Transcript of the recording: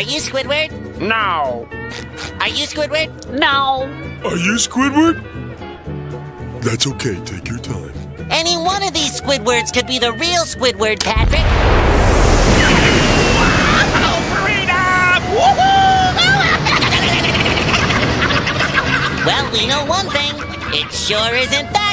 Are you Squidward? No. Are you Squidward? No. Are you Squidward? That's okay, take your time. Any one of these Squidwards could be the real Squidward, Patrick. well, we know one thing. It sure isn't that.